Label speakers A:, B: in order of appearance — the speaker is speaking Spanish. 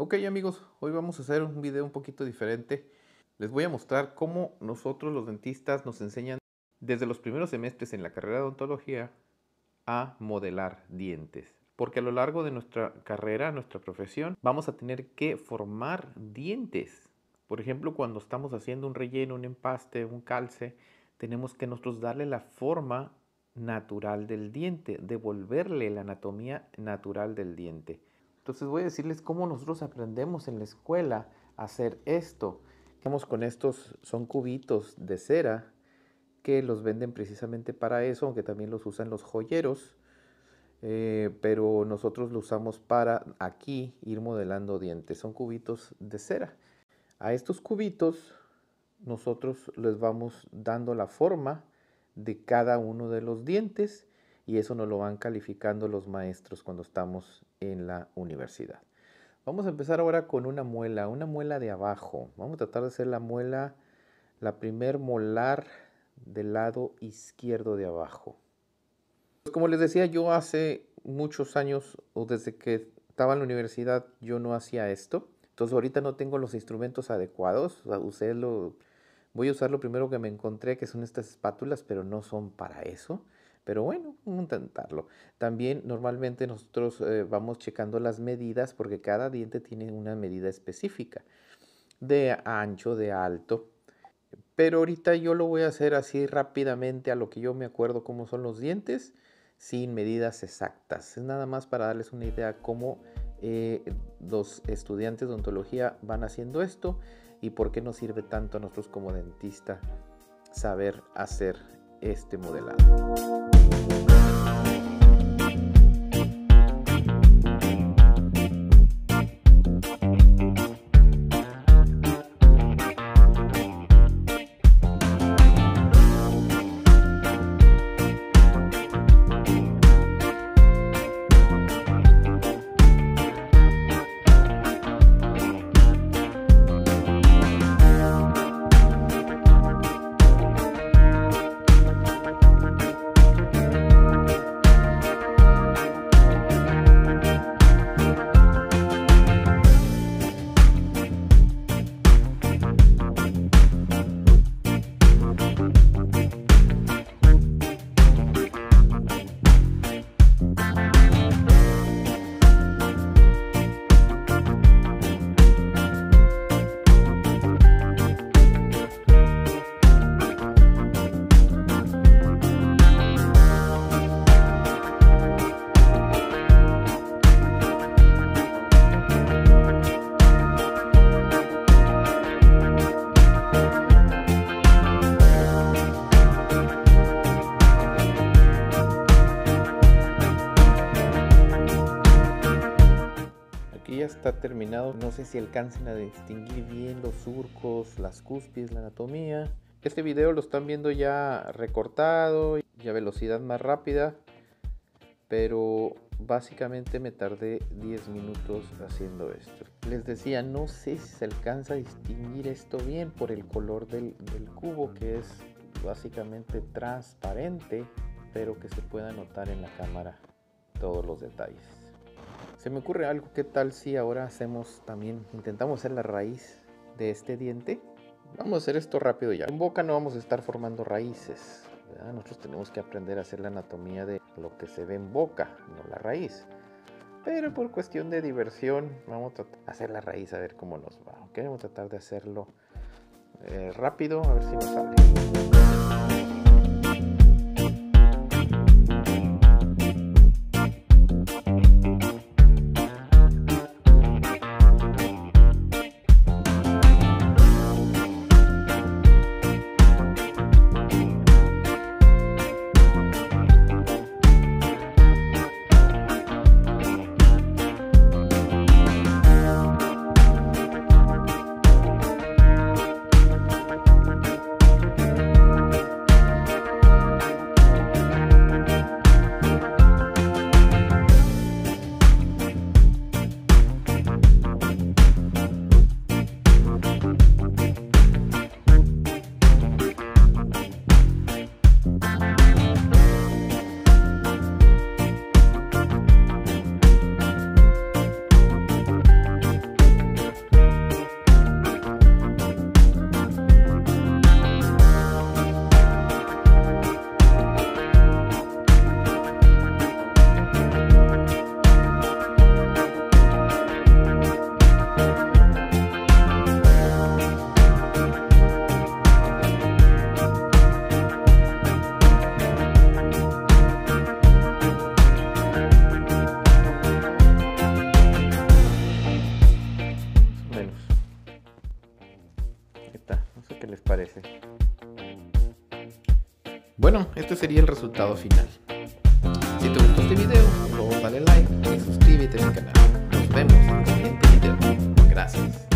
A: Ok amigos, hoy vamos a hacer un video un poquito diferente. Les voy a mostrar cómo nosotros los dentistas nos enseñan desde los primeros semestres en la carrera de odontología a modelar dientes. Porque a lo largo de nuestra carrera, nuestra profesión, vamos a tener que formar dientes. Por ejemplo, cuando estamos haciendo un relleno, un empaste, un calce, tenemos que nosotros darle la forma natural del diente, devolverle la anatomía natural del diente. Entonces voy a decirles cómo nosotros aprendemos en la escuela a hacer esto. Vamos con estos, son cubitos de cera que los venden precisamente para eso, aunque también los usan los joyeros. Eh, pero nosotros lo usamos para aquí ir modelando dientes. Son cubitos de cera. A estos cubitos nosotros les vamos dando la forma de cada uno de los dientes y eso nos lo van calificando los maestros cuando estamos en la universidad. Vamos a empezar ahora con una muela, una muela de abajo. Vamos a tratar de hacer la muela, la primer molar del lado izquierdo de abajo. Pues como les decía, yo hace muchos años o desde que estaba en la universidad yo no hacía esto. Entonces ahorita no tengo los instrumentos adecuados. Usé lo, voy a usar lo primero que me encontré, que son estas espátulas, pero no son para eso. Pero bueno, intentarlo. También normalmente nosotros eh, vamos checando las medidas porque cada diente tiene una medida específica de ancho, de alto. Pero ahorita yo lo voy a hacer así rápidamente a lo que yo me acuerdo cómo son los dientes, sin medidas exactas. Es nada más para darles una idea cómo eh, los estudiantes de odontología van haciendo esto y por qué nos sirve tanto a nosotros como dentista saber hacer este modelado. Terminado. No sé si alcancen a distinguir bien los surcos, las cúspides, la anatomía. Este video lo están viendo ya recortado y a velocidad más rápida. Pero básicamente me tardé 10 minutos haciendo esto. Les decía, no sé si se alcanza a distinguir esto bien por el color del, del cubo que es básicamente transparente, pero que se pueda notar en la cámara todos los detalles. Se me ocurre algo, ¿qué tal si ahora hacemos también, intentamos hacer la raíz de este diente? Vamos a hacer esto rápido ya. En boca no vamos a estar formando raíces. Nosotros tenemos que aprender a hacer la anatomía de lo que se ve en boca, no la raíz. Pero por cuestión de diversión, vamos a hacer la raíz a ver cómo nos va. ¿ok? Vamos a tratar de hacerlo eh, rápido, a ver si nos sale. Bueno, este sería el resultado final. Si te gustó este video, por dale like y suscríbete a mi canal. Nos vemos en el siguiente video. Gracias.